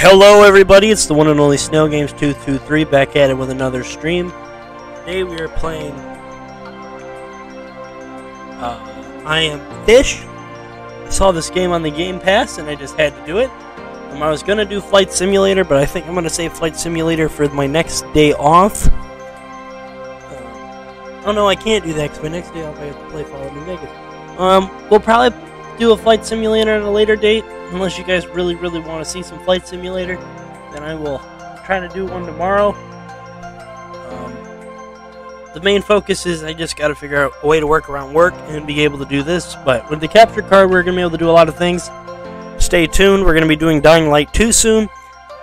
Hello, everybody. It's the one and only Snail Games 223 back at it with another stream. Today we are playing uh, I Am Fish. I saw this game on the Game Pass and I just had to do it. Um, I was going to do Flight Simulator, but I think I'm going to save Flight Simulator for my next day off. Uh, oh no, I can't do that because my next day off I have to play Fallout New Vegas. Um, we'll probably do a Flight Simulator at a later date unless you guys really, really want to see some Flight Simulator, then I will try to do one tomorrow. Um, the main focus is I just got to figure out a way to work around work and be able to do this. But with the capture card, we're going to be able to do a lot of things. Stay tuned. We're going to be doing Dying Light 2 soon.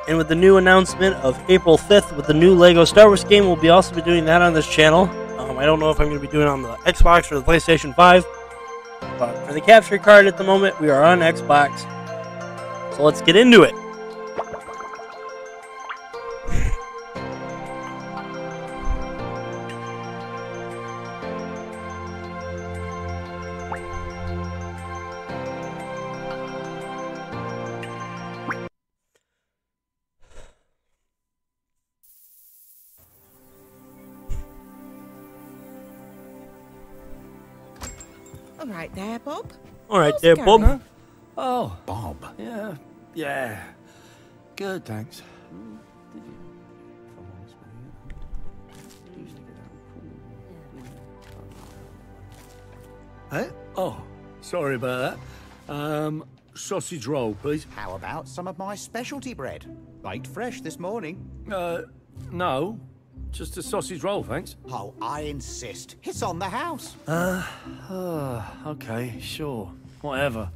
And with the new announcement of April 5th with the new Lego Star Wars game, we'll be also be doing that on this channel. Um, I don't know if I'm going to be doing it on the Xbox or the PlayStation 5. But for the capture card at the moment, we are on Xbox. So let's get into it. All right there, Bob. All right, How's there? Bob. Oh, Bob. Yeah, yeah. Good, thanks. Hey? Oh, sorry about that. Um, sausage roll, please. How about some of my specialty bread? Baked fresh this morning. Uh, no. Just a sausage roll, thanks. Oh, I insist. It's on the house. Uh, okay, sure. Whatever.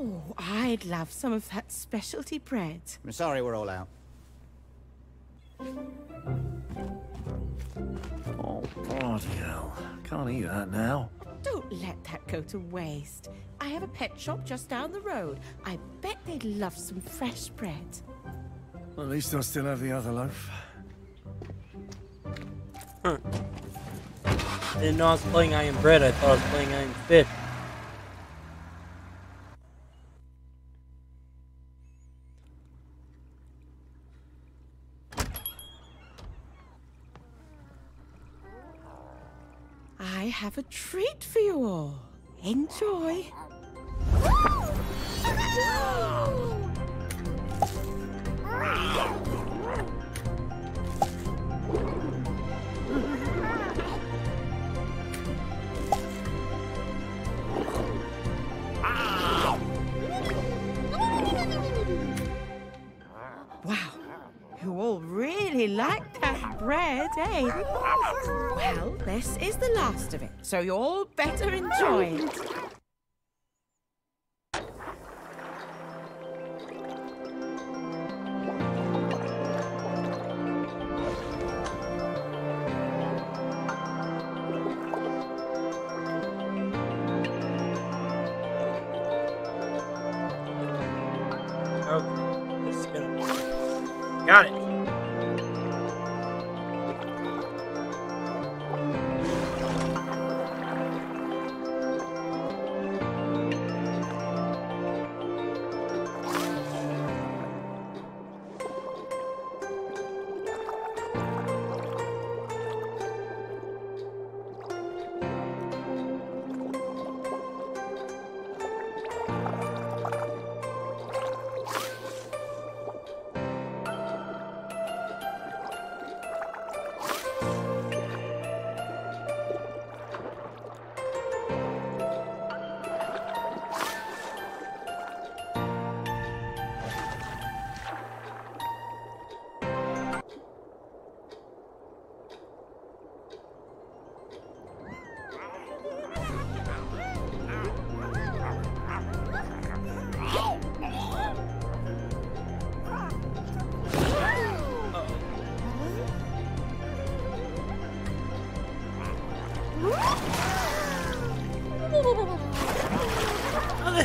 Oh, I'd love some of that specialty bread. I'm sorry we're all out. Oh, bloody hell. Can't eat that now. Don't let that go to waste. I have a pet shop just down the road. I bet they'd love some fresh bread. Well, At least I still have the other loaf. I didn't know I was playing I Am Bread. I thought I was playing I Am Fish. I have a treat for you all. Enjoy. Wow, you all really like bread, eh? Well, this is the last of it, so you all better enjoy it.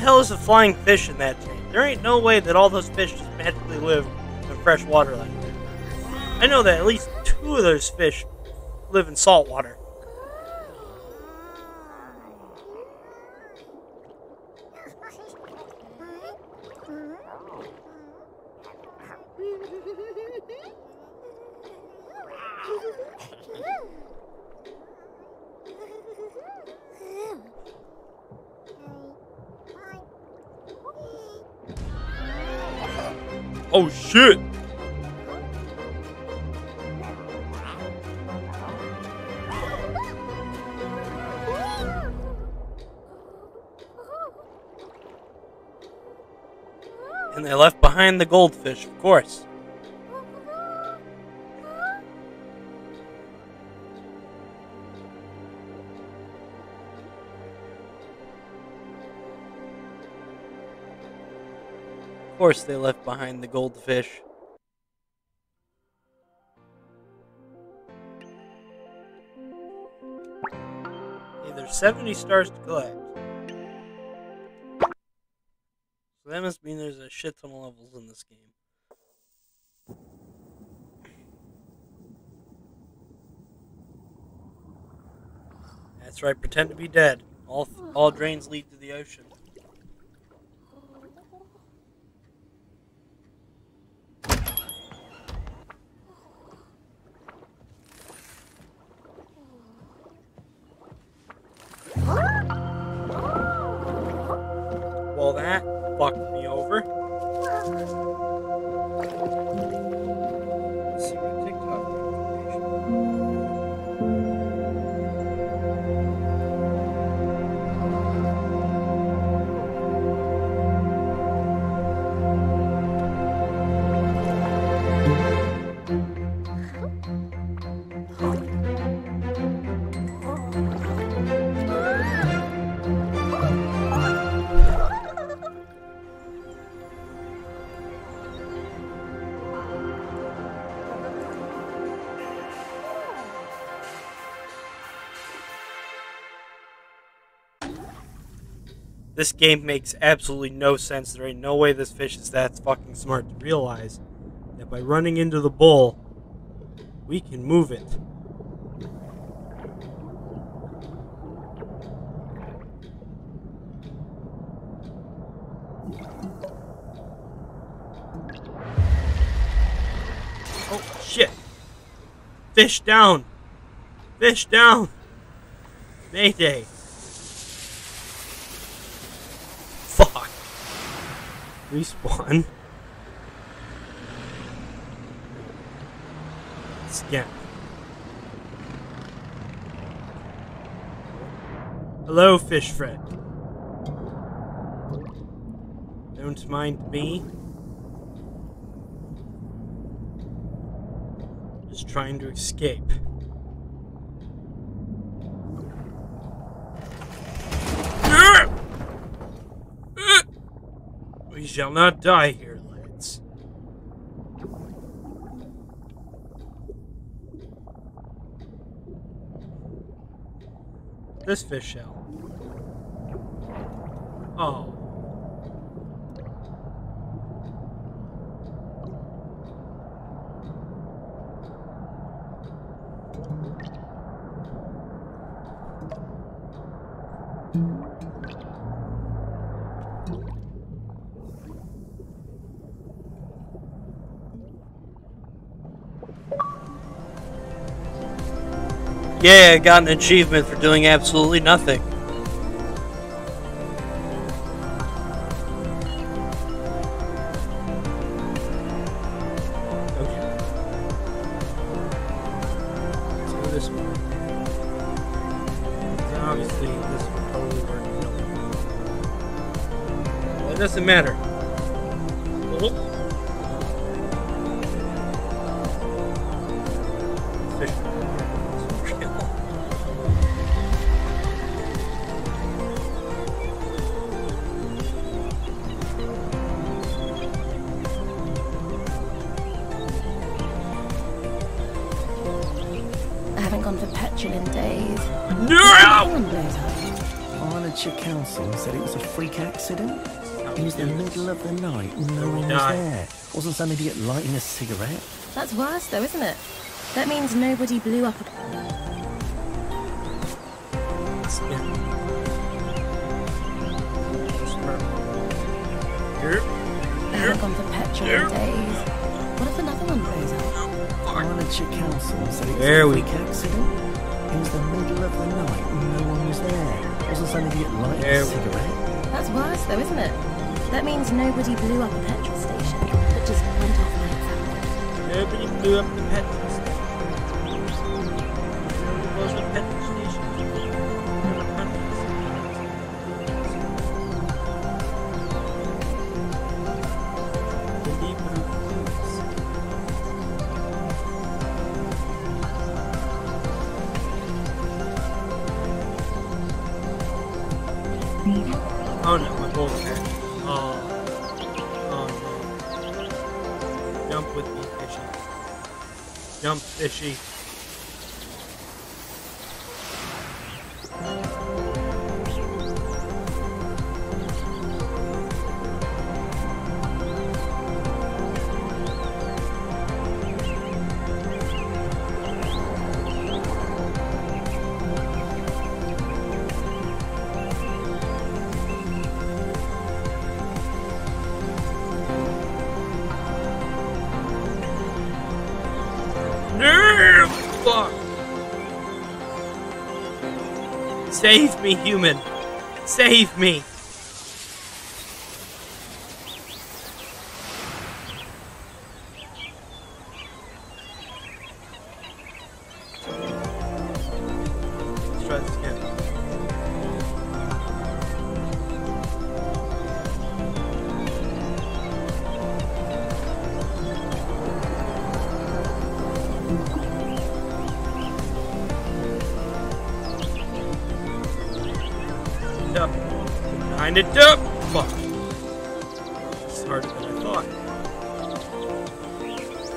Hell is a flying fish in that tank? There ain't no way that all those fish just magically live in fresh water like that. I know that at least two of those fish live in salt water. Goldfish, of course. Of course, they left behind the goldfish. Okay, there's 70 stars to collect. That must mean there's a shit ton of levels in this game. That's right, pretend to be dead. All, all drains lead to the ocean. This game makes absolutely no sense. There ain't no way this fish is that fucking smart to realize that by running into the bull, we can move it. Oh shit! Fish down! Fish down! Mayday! Fuck. Respawn. Scan. Hello, fish friend. Don't mind me. Just trying to escape. Shall not die here, lads. This fish shell. Oh. Yeah, I got an achievement for doing absolutely nothing. Some idiot lighting a cigarette? That's worse, though, isn't it? That means nobody blew up. Here. haven't gone for petrol in days. What if another one blows up? Warwickshire Council said it was There a we freak accident. It was the middle of the night and no one was there. Wasn't something to get light There a we go. cigarette. That's worse, though, isn't it? That means nobody blew up a petrol station, blew up the Save me, human! Save me! Behind it up! Fuck. It's harder than I thought.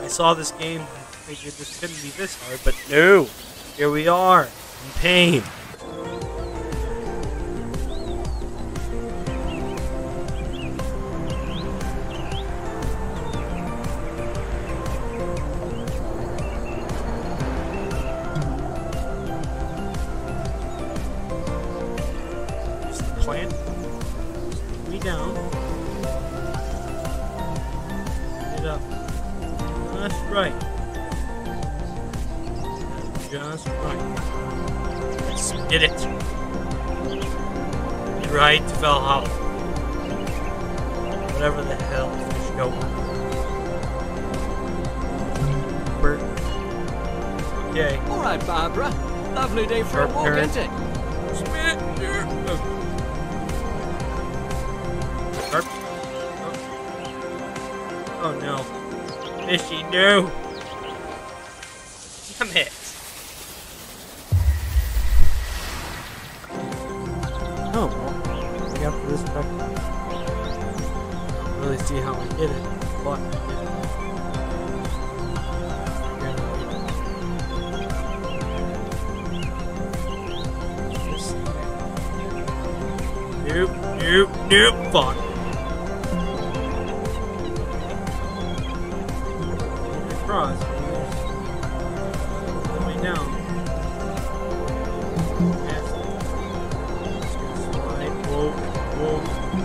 I saw this game and figured this couldn't be this hard, but no! Here we are, in pain.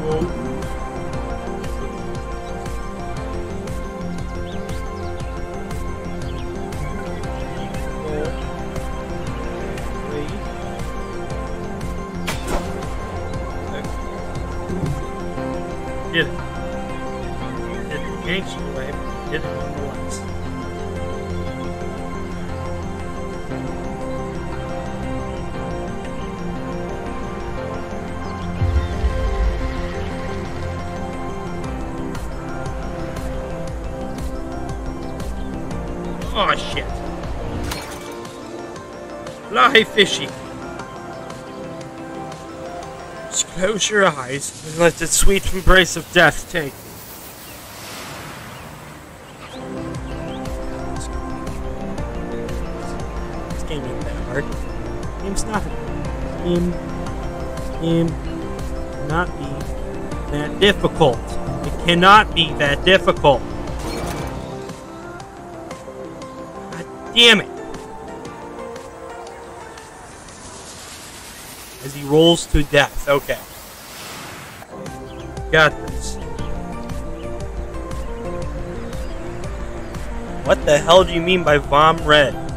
Whoa, Fly fishy. Just close your eyes and let the sweet embrace of death take. This game ain't that hard. This game's not. This game, game cannot be that difficult. It cannot be that difficult. to death. Okay. Got this. What the hell do you mean by vom red?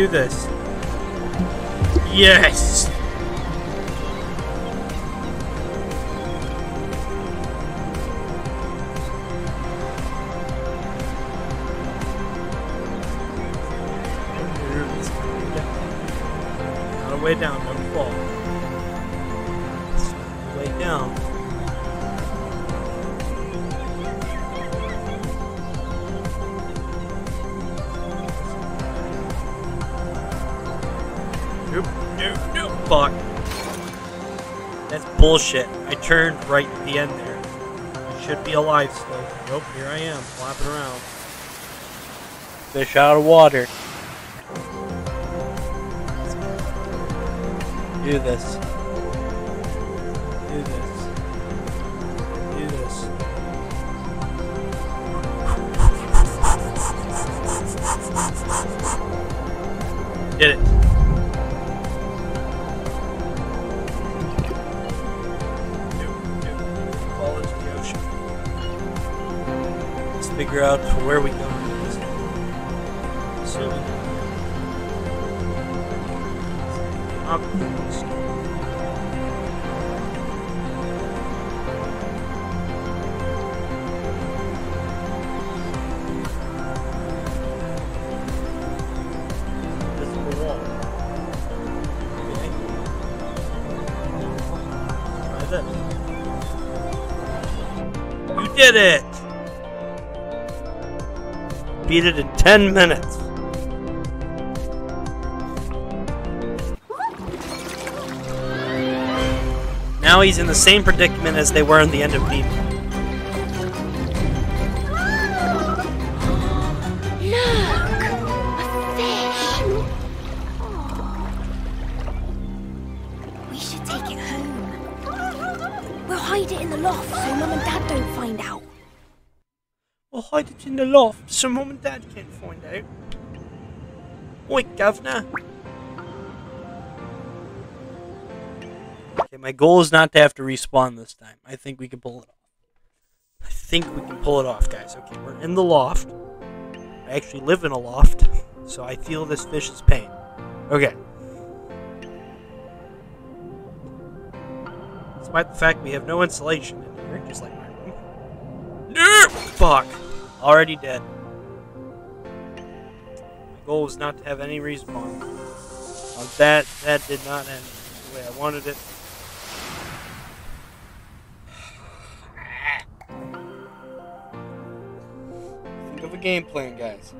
Do this. Yes! Way down, bullshit. I turned right at the end there. I should be alive still. Nope, here I am, flopping around. Fish out of water. Do this. Beat it in 10 minutes. Now he's in the same predicament as they were in the end of Nemo. We should take it home. We'll hide it in the loft so Mum and Dad don't find out. We'll hide it in the loft so Mum and Dad can't find out. Oi, Governor. Okay, my goal is not to have to respawn this time. I think we can pull it off. I think we can pull it off, guys. Okay, we're in the loft. I actually live in a loft, so I feel this fish's pain. Okay. Despite the fact we have no insulation in here, just like my room. No! Fuck. Already dead. My goal was not to have any respawn. That that did not end the way I wanted it. Think of a game plan, guys.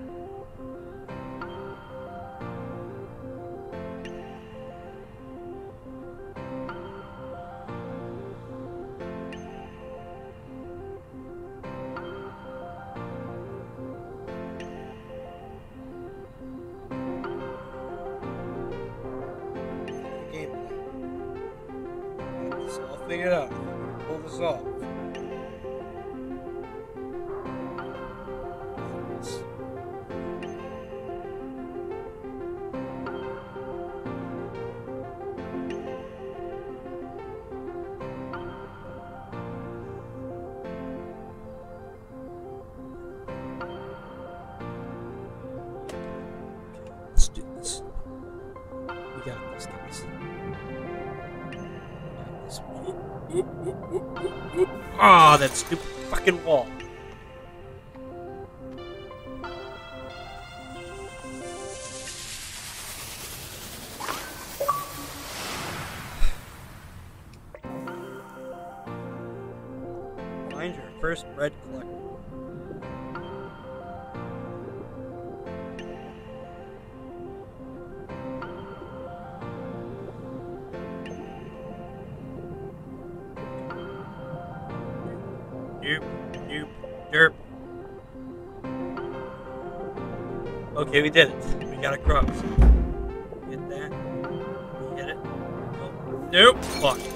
Find your first bread collector. Nope, nope, derp. Okay, we did it. We got across. Get that. Nope. Fuck.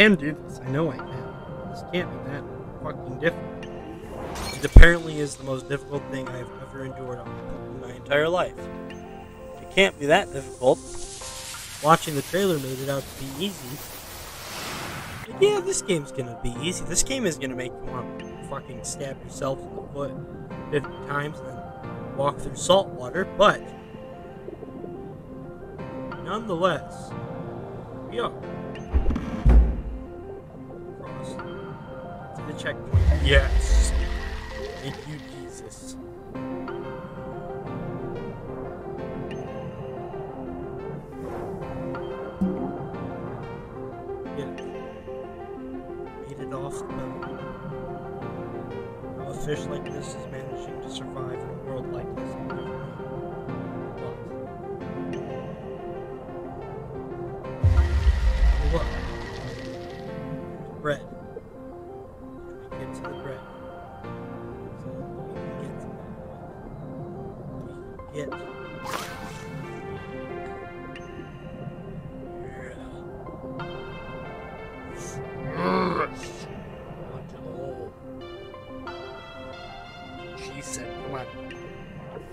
Can do this. I know I can. This can't be that fucking difficult. It apparently is the most difficult thing I've ever endured in my entire life. It can't be that difficult. Watching the trailer made it out to be easy. But yeah, this game's gonna be easy. This game is gonna make you want to fucking stab yourself in the foot 50 times and then walk through salt water, but nonetheless, we are checkpoint. Yes. Thank you, Jesus.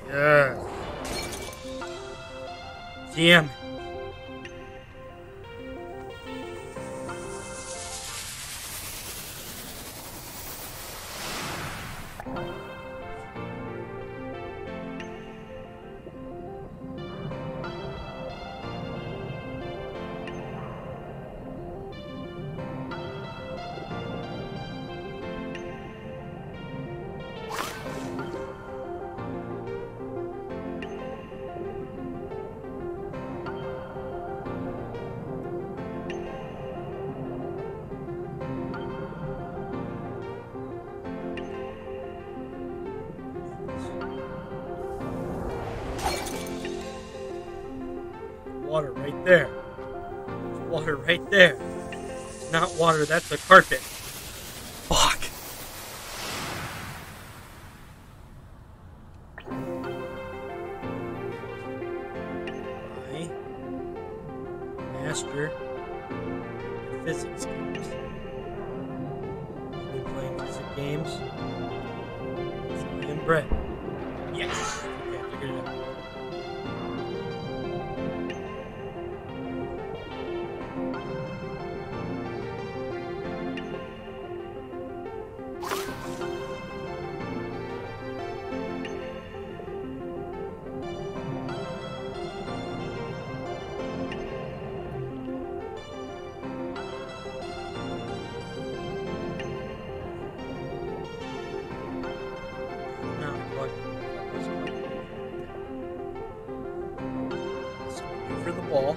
Yes. Damn The ball.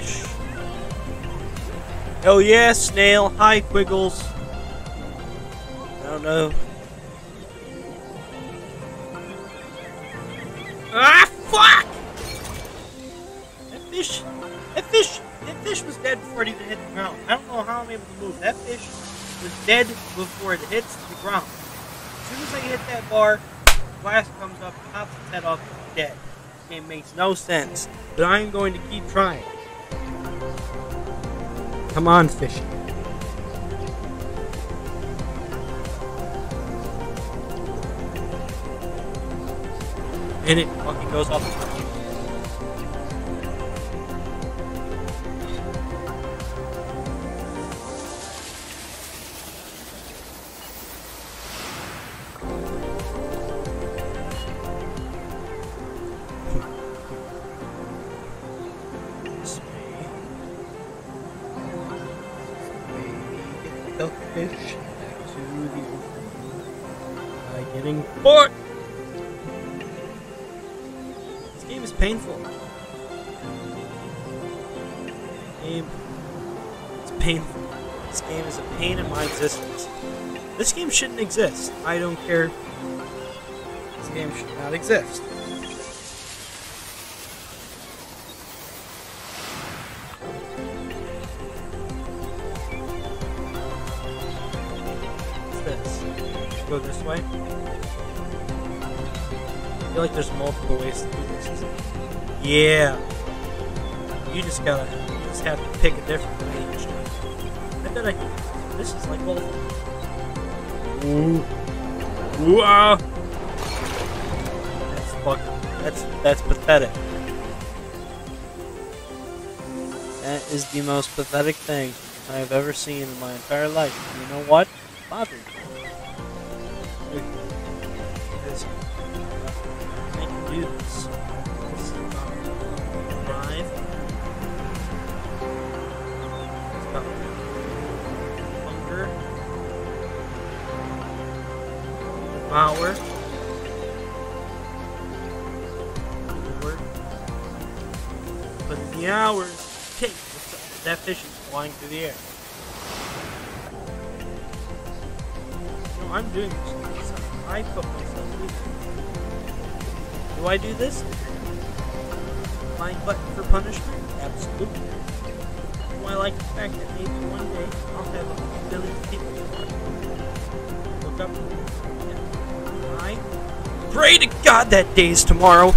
Fish. Oh yeah, snail. Hi, Quiggles. I don't know. Ah, fuck! That fish, that fish, that fish was dead before it even hit the ground. I don't know how I'm able to move. That fish was dead before it hits the ground. As soon as I hit that bar, glass comes up, pops its head off, dead. This game makes no sense, but I'm going to keep trying. Come on, fish. And it fucking goes off I don't care. This game should not exist. What's this? Go this way? I feel like there's multiple ways to do this. Yeah. You just gotta, you just have to pick a different way each time. I bet I. This is like all. Ooh. Wow. That's fucking. That's that's pathetic. That is the most pathetic thing I have ever seen in my entire life. You know what? Bothered Put in the hours. take. That fish is flying through the air. No, I'm doing this. I put myself. Do I do this? Fine button for punishment? Absolutely. Do I like the fact that maybe one day I'll have a billion people look up to me? Pray to God that day's tomorrow.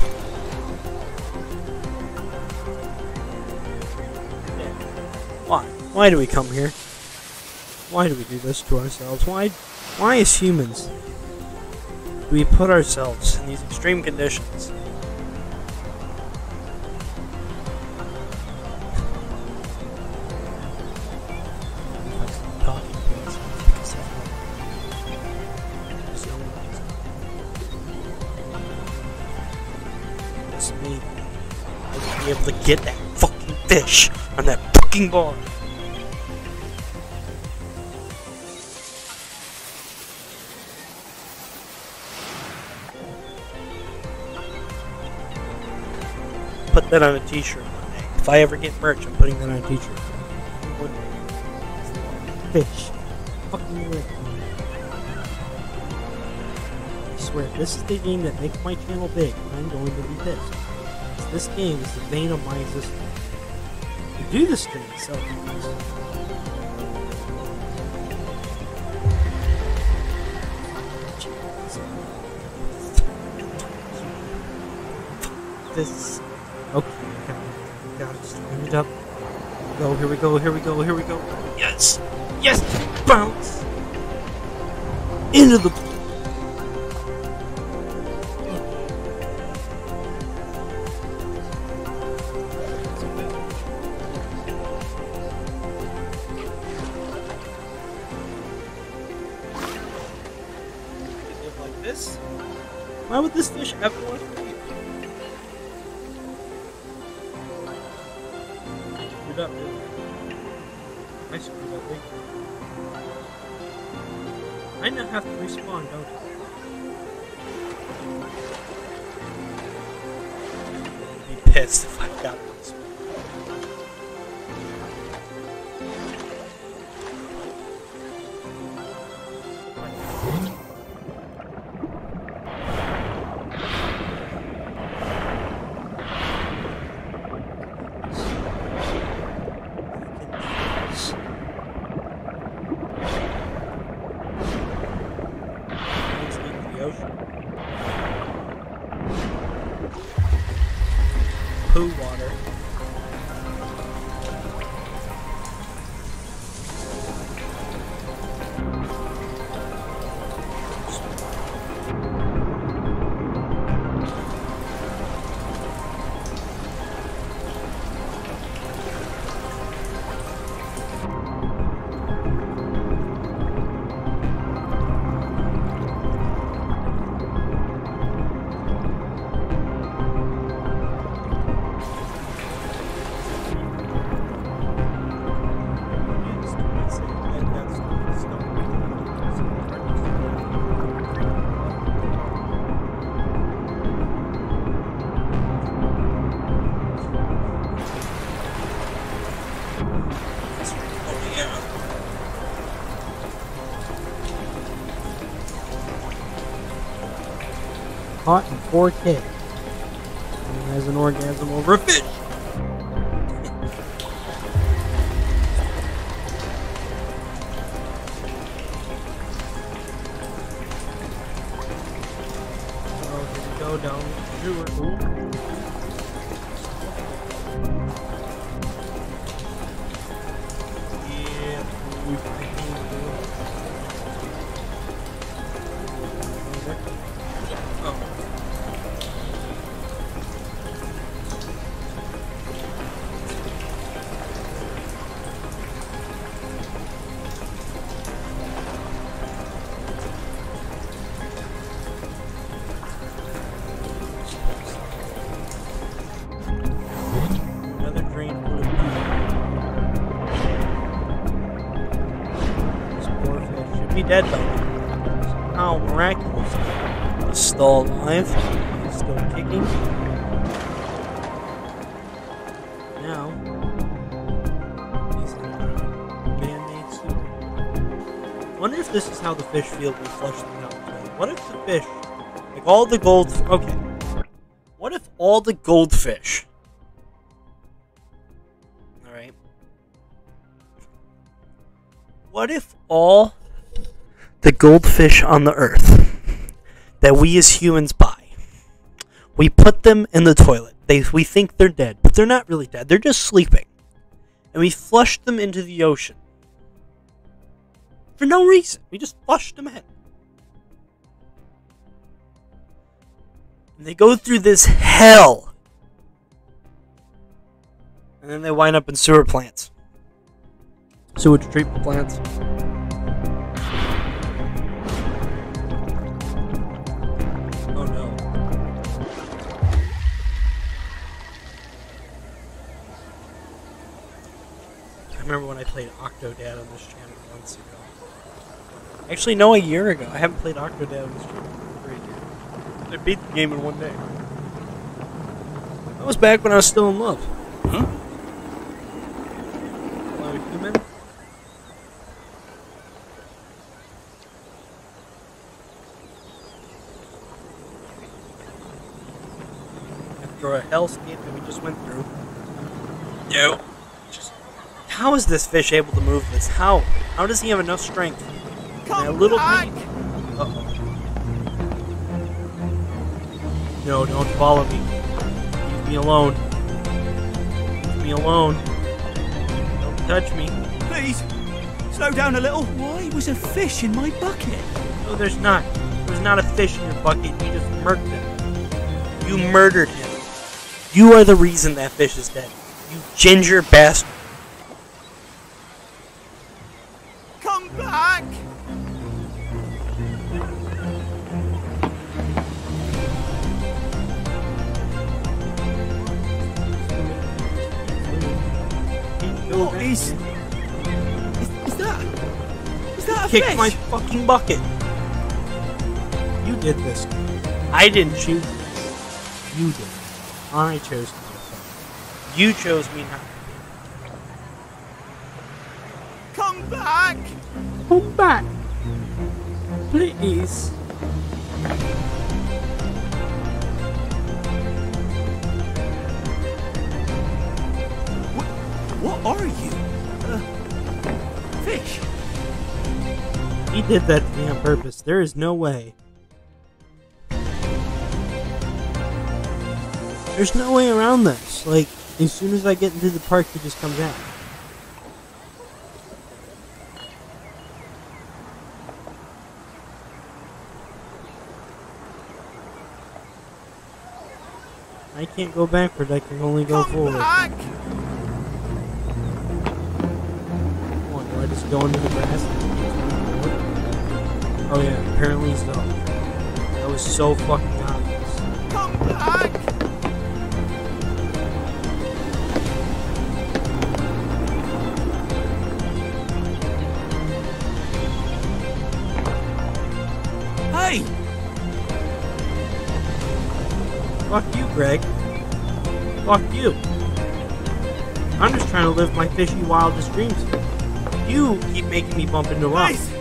Why? Why do we come here? Why do we do this to ourselves? Why, why as humans do we put ourselves in these extreme conditions? Fucking bar. Put that on a t-shirt one day. If I ever get merch, I'm putting that on a t-shirt. Fish. Fucking. I swear, this is the game that makes my channel big, and I'm going to be pissed. This game is the vein of my existence. Do this stream so This. Okay. Gotta just line it up. Go, here we go, here we go, here we go. Yes! Yes! Bounce! Into the. Caught in 4K. And has an orgasm over a fish. The gold, okay. What if all the goldfish Alright. What if all the goldfish on the earth that we as humans buy, we put them in the toilet. They, we think they're dead, but they're not really dead. They're just sleeping. And we flush them into the ocean. For no reason. We just flushed them in. And they go through this hell and then they wind up in sewer plants. Sewage treatment plants. Oh no. I remember when I played Octodad on this channel months ago. Actually, no, a year ago. I haven't played Octodad on this channel. I beat the game in one day. That was back when I was still in love. Huh? Hello, human. After a hellscape that we just went through. No. Just how is this fish able to move this? How? How does he have enough strength? Come a little back! tiny- No, don't follow me. Leave me alone. Leave me alone. Don't touch me. Please, slow down a little. Why was a fish in my bucket? No, there's not. There's not a fish in your bucket. You just murked him. You murdered him. You are the reason that fish is dead. You ginger bastard. Kicked my fucking bucket. You did this. I didn't choose. You did. I chose. You chose me not. Come back! Come back. Please. What are you? Uh, fish? He did that to me on purpose. There is no way. There's no way around this. Like, as soon as I get into the park, he just comes out. I can't go backward, I can only go Come forward. back! Come on, do I just go into the grass? Oh yeah, apparently so. That was so fucking obvious. Come back! Hey! Fuck you, Greg. Fuck you. I'm just trying to live my fishy wildest dreams. You keep making me bump into rocks. Please!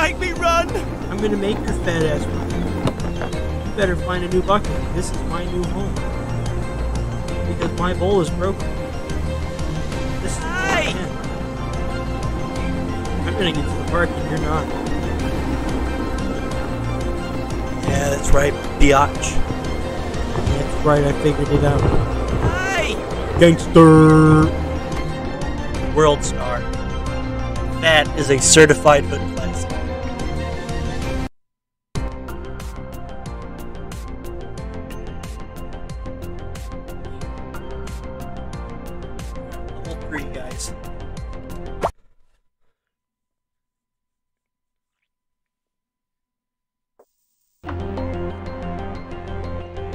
Make me run! I'm gonna make your fat ass run. better find a new bucket. This is my new home. Because my bowl is broken. This is Hey! I'm gonna get to the park and you're not. Yeah, that's right, biatch. That's right, I figured it out. Hey! Gangster! World star. That is a certified hood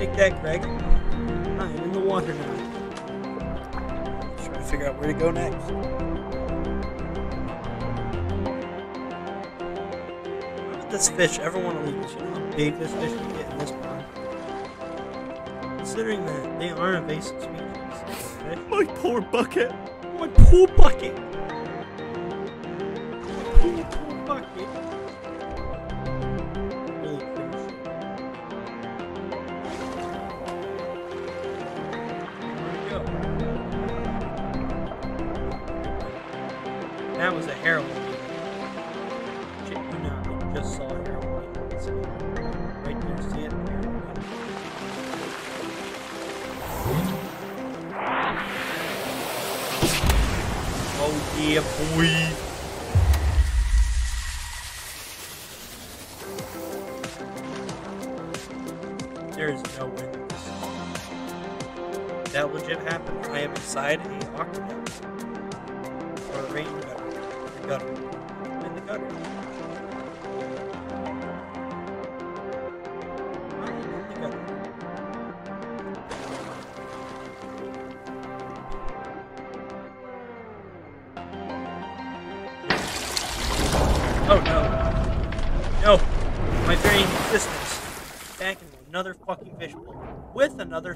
Take that, Greg. I'm in the water now. Trying to figure out where to go next. How did this fish ever want to leave us? You know how big this fish can get in this pond? Considering that they are invasive species. My poor bucket. My poor bucket!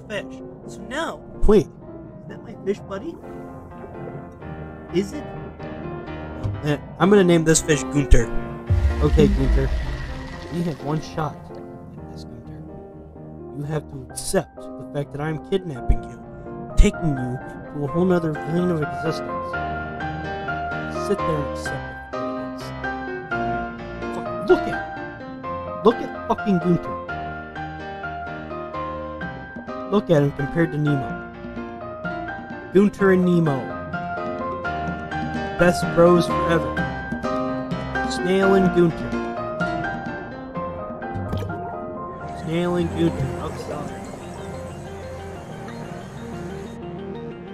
Fish. So now. Wait. Is that my fish buddy? Is it? Eh, I'm gonna name this fish Gunter. Okay, Gunter. We have one shot at this, Gunter. You have to accept the fact that I'm kidnapping you, taking you to a whole nother plane of existence. Sit there and accept it. for what it is. Fuck, Look at. Look at fucking Gunter. Look at him compared to Nemo. Gunter and Nemo. Best bros forever. Snail and Gunter. Snail and Gunter oh, outside.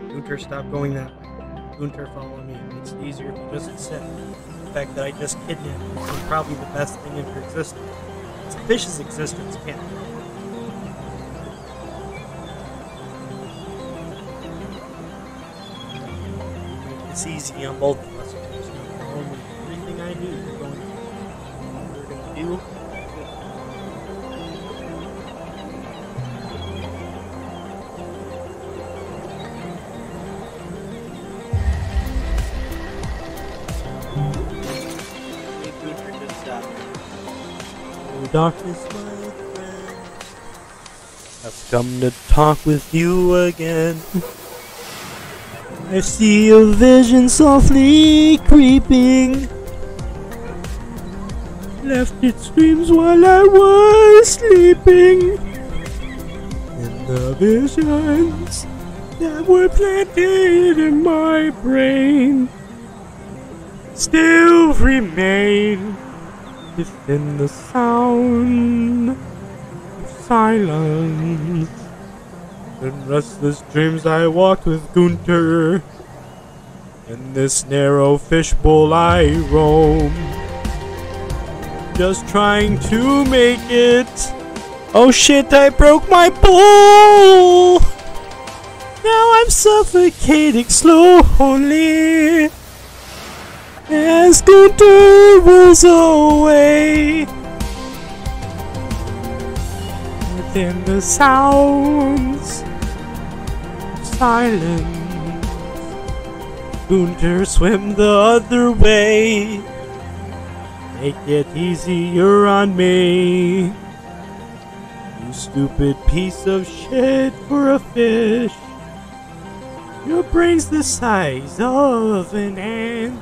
Gunter, stop going that way. Gunter, follow me. It's easier if you just accept the fact that I just kidnapped you. It's probably the best thing in your existence. It's a fish's existence, can't it? This easy on both of us. There's no problem with everything I do. You're going to, you're going to do. Hey, Gunter, just stop. Darkness, my friend. I've come to talk with you again. I see a vision softly creeping. Left its dreams while I was sleeping. And the visions that were planted in my brain still remain within the sound of silence. Restless dreams I walked with Gunter. In this narrow fishbowl I roam. Just trying to make it. Oh shit, I broke my bowl! Now I'm suffocating slowly. As Gunter was away. Within the sounds silence. Gunter swim the other way. Make it easier on me. You stupid piece of shit for a fish. Your brain's the size of an ant.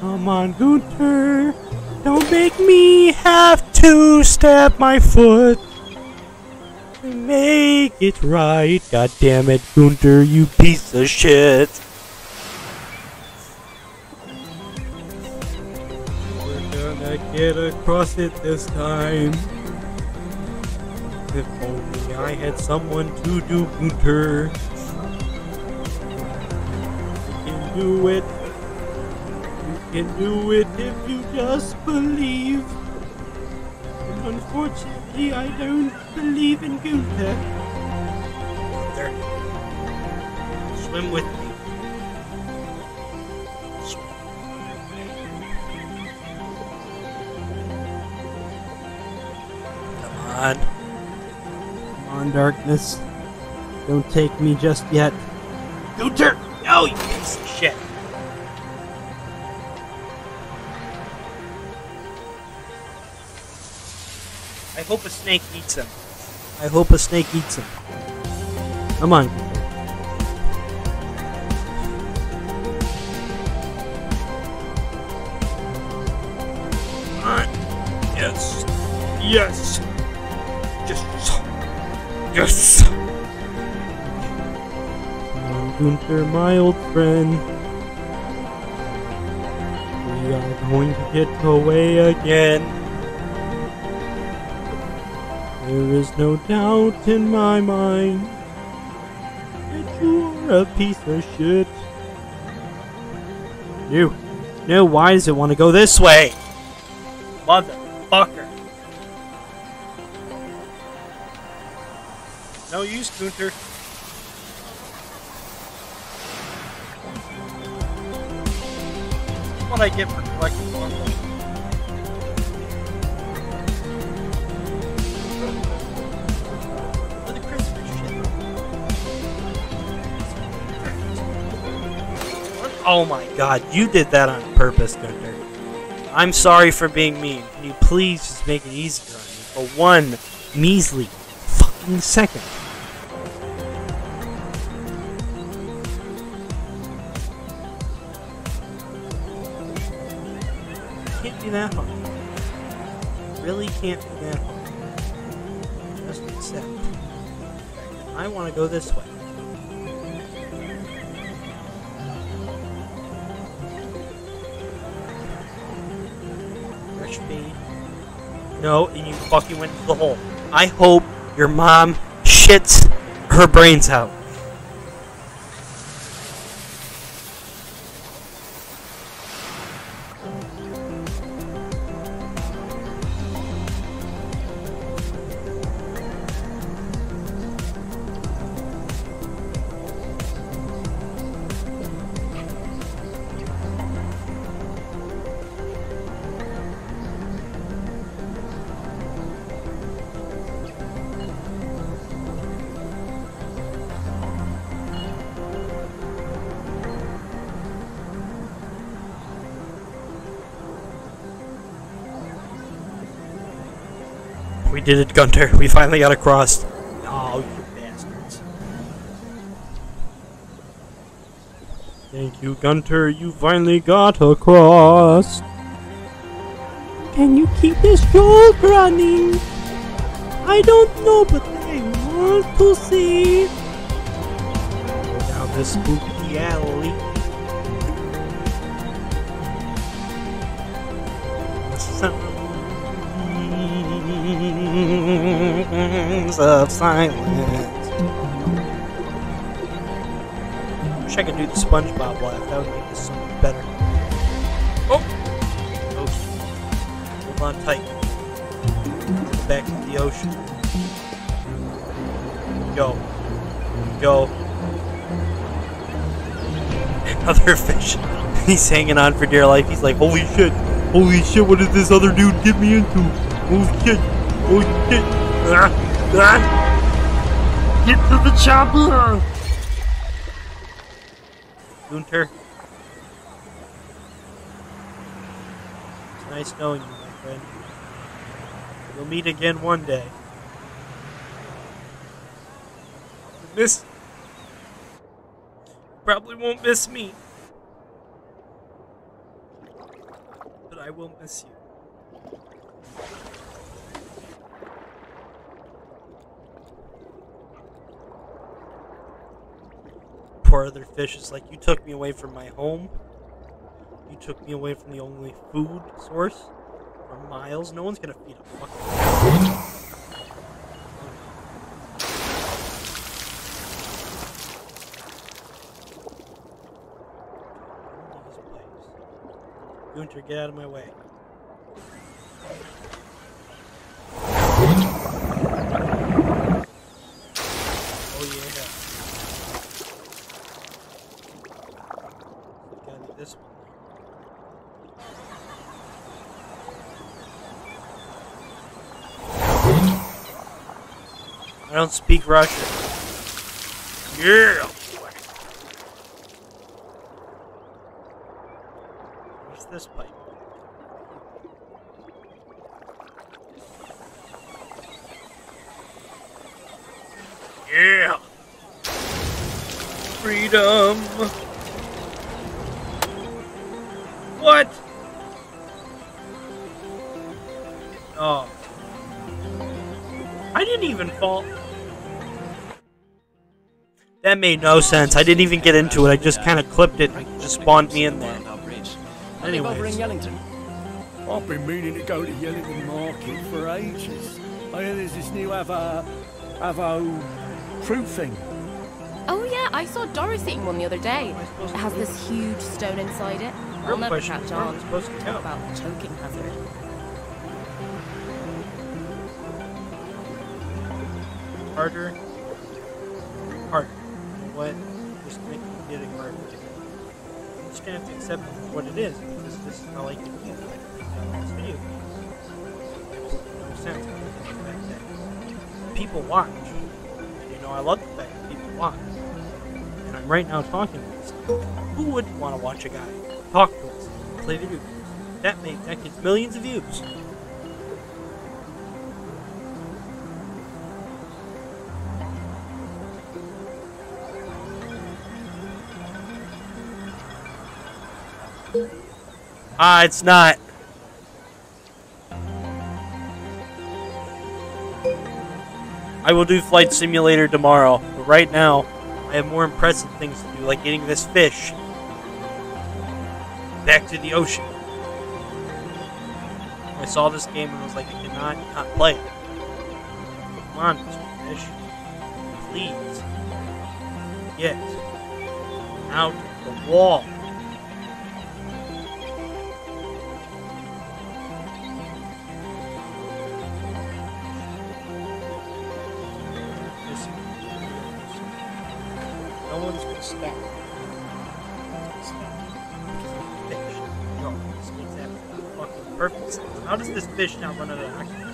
Come on, Gunter. Don't make me have to stab my foot. Make it right. God damn it, Gunter, you piece of shit. We're gonna get across it this time. If only I had someone to do Gunter. You can do it. You can do it if you just believe. And unfortunately, I don't believe in Gunther. Gunther. Swim with me. Come on. Come on, darkness. Don't take me just yet. Gunther! No, you piece of shit! I hope a snake eats him. I hope a snake eats him. Come on. Come on. Yes. Yes. Yes. Yes. Come on, Gunther, my old friend. We are going to get away again. There is no doubt in my mind that you are a piece of shit. You. No, why does it want to go this way? Motherfucker. No use, Gunther. What I get for collecting Oh my god, you did that on purpose, Gunther. I'm sorry for being mean. Can you please just make it easier on me for one measly fucking second? Can't be that hard. Really can't be that hard. Just accept. I want to go this way. No, and you fucking went to the hole. I hope your mom shits her brains out. We did it, Gunter. We finally got across. Oh, you bastards. Thank you, Gunter. You finally got across. Can you keep this jolt running? I don't know, but I want to see. Go down this spooky of silence. Wish I could do the SpongeBob laugh. That would make this so much better. Oh! Okay. Hold on tight. Back to the ocean. Go. Go. Another fish. He's hanging on for dear life. He's like, holy shit. Holy shit, what did this other dude get me into? Oh shit. Oh shit. Ah, ah. Get to the chopper! Gunter. It's nice knowing you, my friend. We'll meet again one day. Miss. Probably won't miss me. But I will miss you. Poor other fish is like, you took me away from my home. You took me away from the only food source for miles. No one's gonna feed a fucking. Gunter, get out of my way. Oh yeah. Gotta do this one. I don't speak Russian. Yeah. Made no sense. I didn't even get into it. I just kind of clipped it and it just spawned me in there. Anyways, I've been meaning to go to Yellington Market for ages. Oh, I hear there's this new Avo, Avo fruit thing. Oh yeah, I saw Doris eating one the other day. It has this huge stone inside it. I'll never question, catch where I on. supposed to Talk go? about choking hazard. harder, harder. Gonna accept what it is this is how I can feel. This video. People watch. And, You know, I love the fact that people watch. And I'm right now talking to this. Who wouldn't want to watch a guy talk to us, play video games? That makes that gets millions of views. Ah, it's not. I will do Flight Simulator tomorrow, but right now, I have more impressive things to do, like getting this fish back to the ocean. I saw this game and I was like, I cannot not play it. Come on, Mr. Fish. Please. Get out the wall. One's. Fish. Absolute fucking perfect sense. How does this fish now run out of oxygen?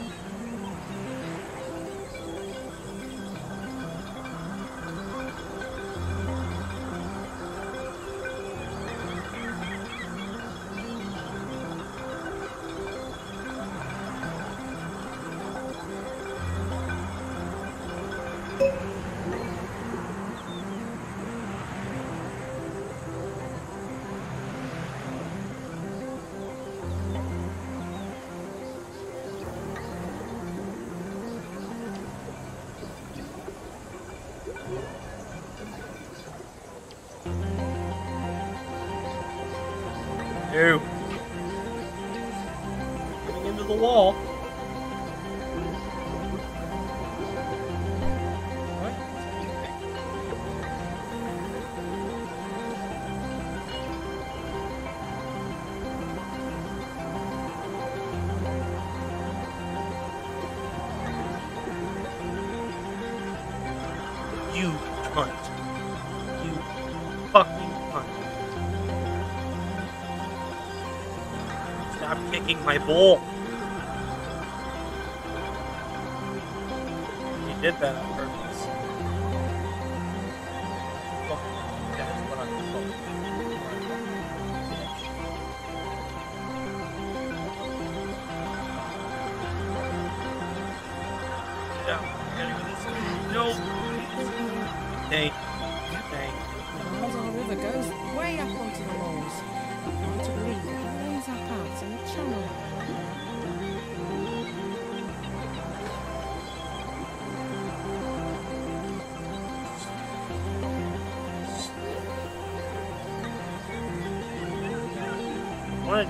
Kicking my ball. He did that on purpose.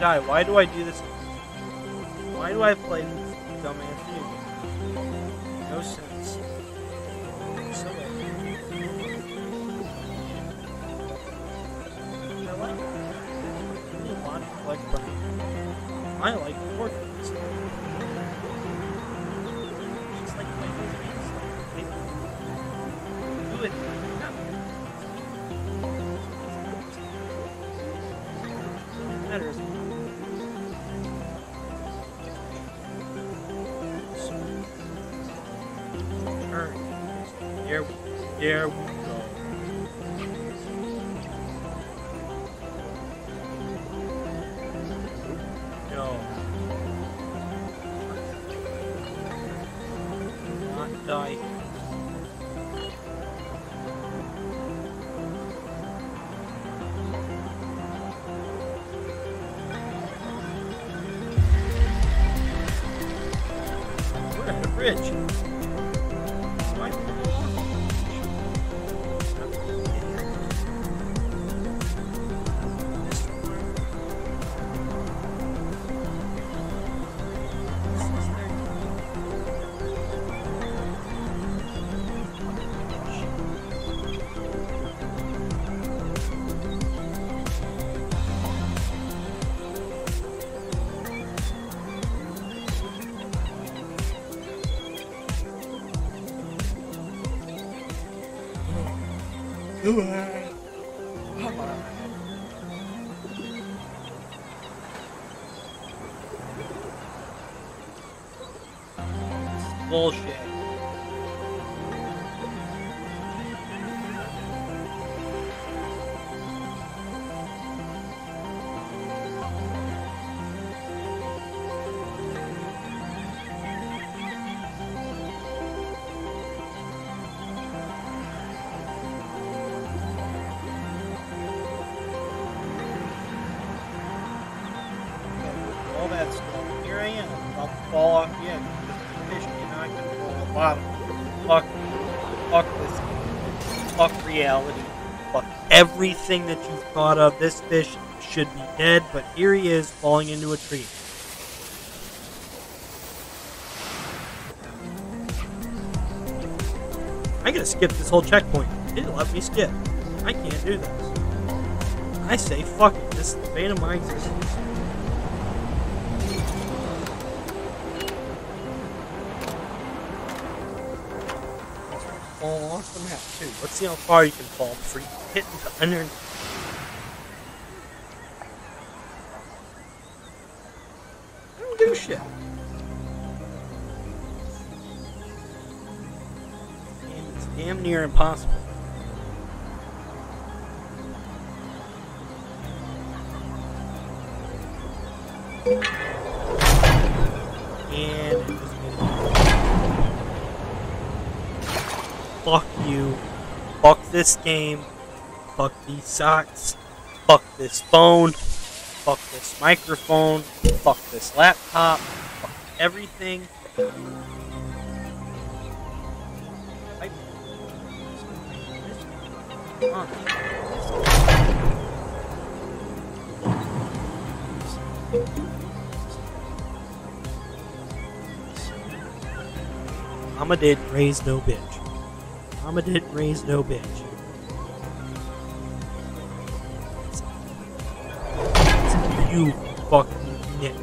Why do I do this? Why do I play We're thought of. This fish should be dead, but here he is falling into a tree. I gotta skip this whole checkpoint. It let me skip. I can't do this. I say fuck it. This is the fate of my existence. fall off the map too. Let's see how far you can fall before you hit into under. Don't shit. It's damn near impossible. And fuck you, fuck this game, fuck these socks, fuck this phone, fuck this microphone, fuck this laptop, fuck everything. Mama didn't raise no bitch. Mama didn't raise no bitch. You fucking Nhận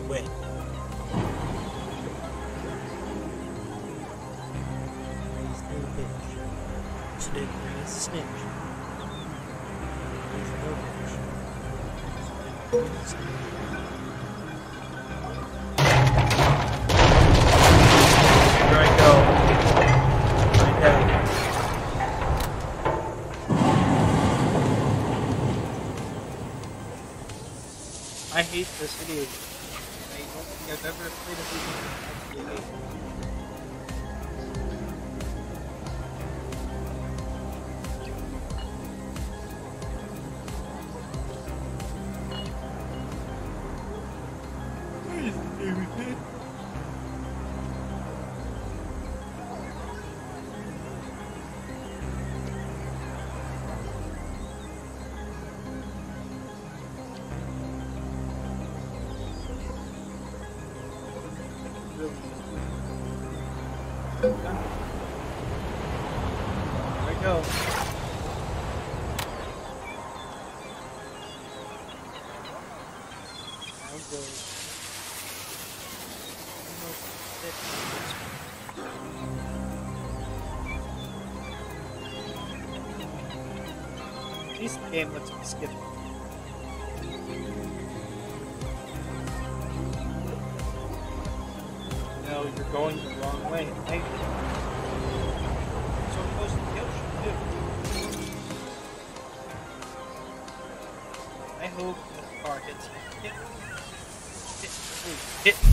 This game looks skipped. No, you're going the wrong way. Thank you. move targets. Hit. Hit. Hit.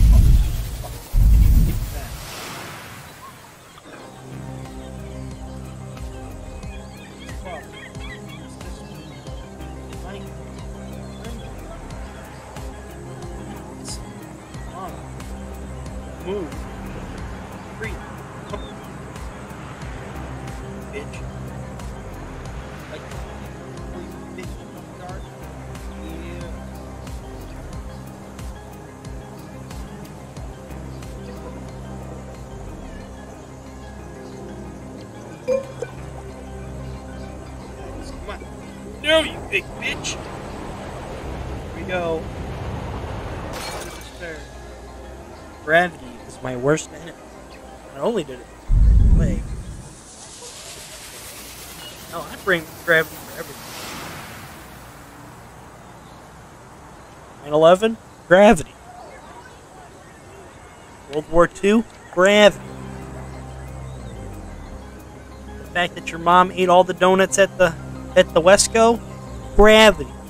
bitch! Here we go. Gravity is my worst enemy. Not only did it plague. Oh, I bring gravity for everything. 9-11? Gravity. World War II? Gravity. The fact that your mom ate all the donuts at the at the Wesco? gravity.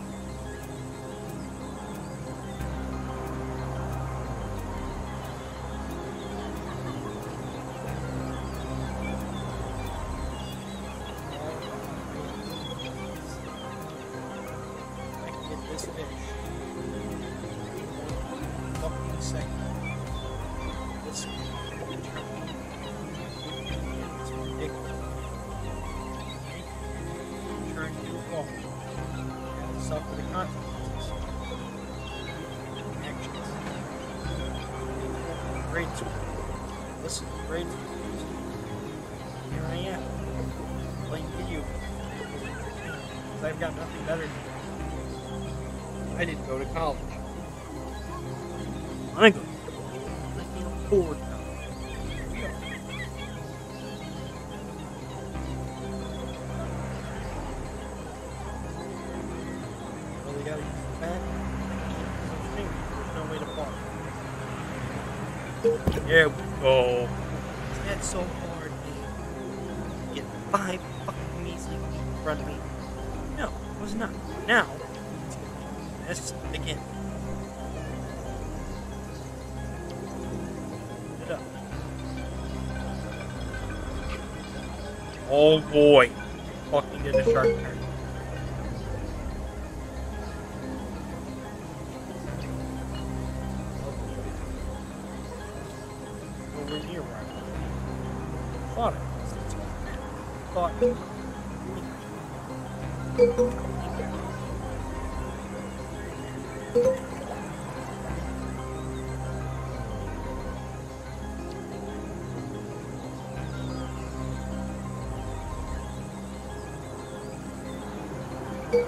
Two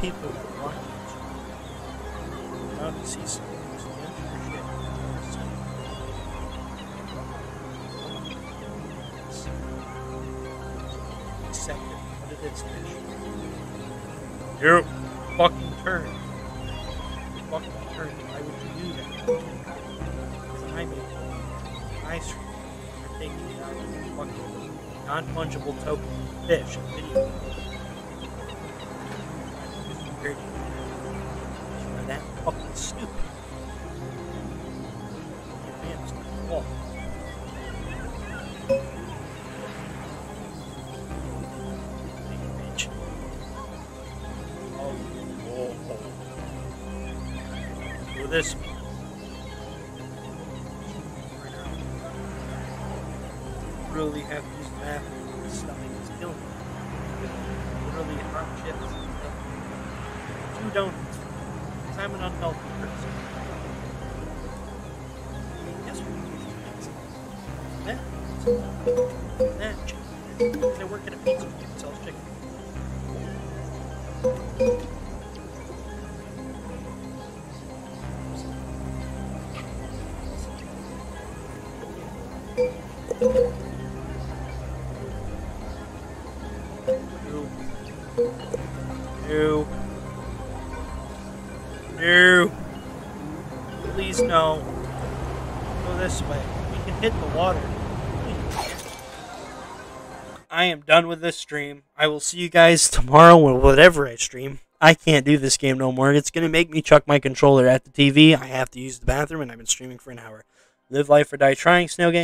people walking. Mountain seaside. No. Go this way. We can hit the water. I am done with this stream. I will see you guys tomorrow with whatever I stream. I can't do this game no more. It's gonna make me chuck my controller at the TV. I have to use the bathroom, and I've been streaming for an hour. Live life or die trying, Snail Game.